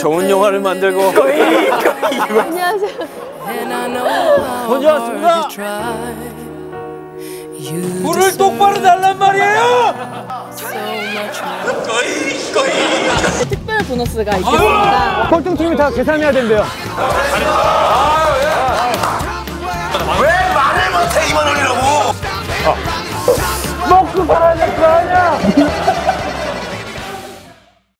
좋은 영화를 만들고. 거의 거의 이거. 안녕하세요 먼저 왔습니다 물을 똑바로 달란 말이에요! 거의 거의. 특별 보너스가 있겠습니다. 꼴통팀이 다 계산해야 된대요. 아, 왜? 말을 못해 이만 원이라고? 먹고 살아야 될 거 아니야!